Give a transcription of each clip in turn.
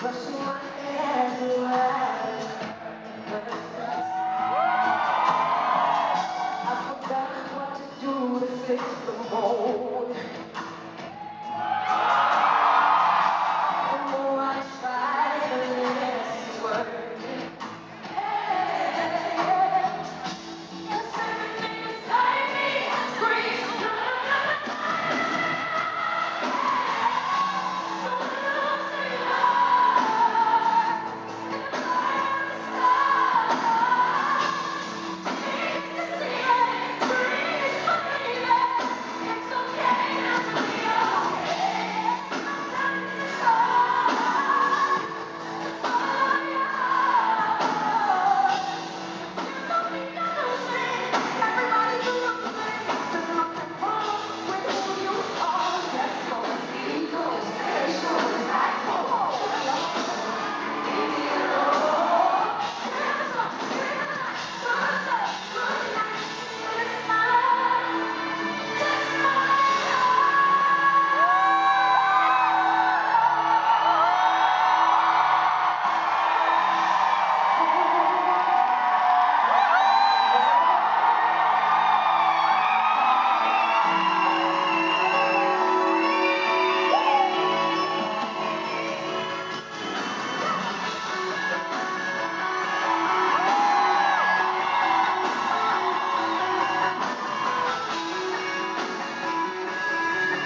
Crushing my I forgot what to do to fix the.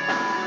Bye.